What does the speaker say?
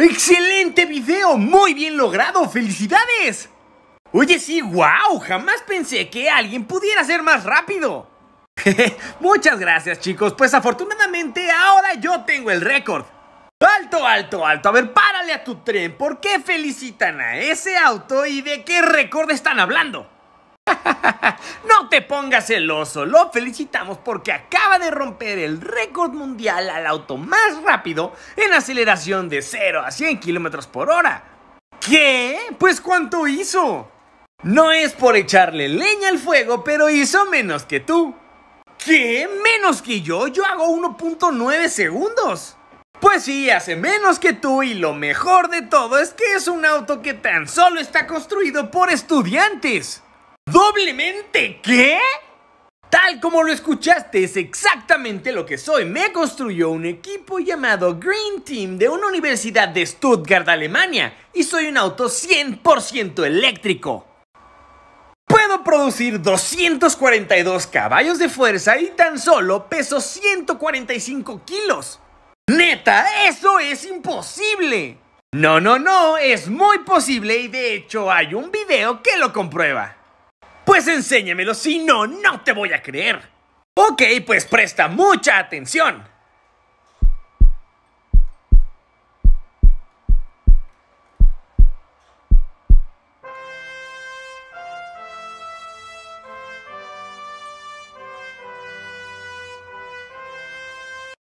¡Excelente video! ¡Muy bien logrado! ¡Felicidades! Oye, sí, wow, jamás pensé que alguien pudiera ser más rápido. Muchas gracias, chicos, pues afortunadamente ahora yo tengo el récord. Alto, alto, alto. A ver, párale a tu tren. ¿Por qué felicitan a ese auto y de qué récord están hablando? te pongas celoso, lo felicitamos porque acaba de romper el récord mundial al auto más rápido en aceleración de 0 a 100 kilómetros por hora. ¿Qué? Pues ¿cuánto hizo? No es por echarle leña al fuego, pero hizo menos que tú. ¿Qué? ¿Menos que yo? Yo hago 1.9 segundos. Pues sí, hace menos que tú y lo mejor de todo es que es un auto que tan solo está construido por estudiantes. ¿Doblemente qué? Tal como lo escuchaste, es exactamente lo que soy. Me construyó un equipo llamado Green Team de una universidad de Stuttgart, Alemania, y soy un auto 100% eléctrico. Puedo producir 242 caballos de fuerza y tan solo peso 145 kilos. ¡Neta! ¡Eso es imposible! No, no, no, es muy posible y de hecho hay un video que lo comprueba. Pues enséñamelo, si no, no te voy a creer. Ok, pues presta mucha atención.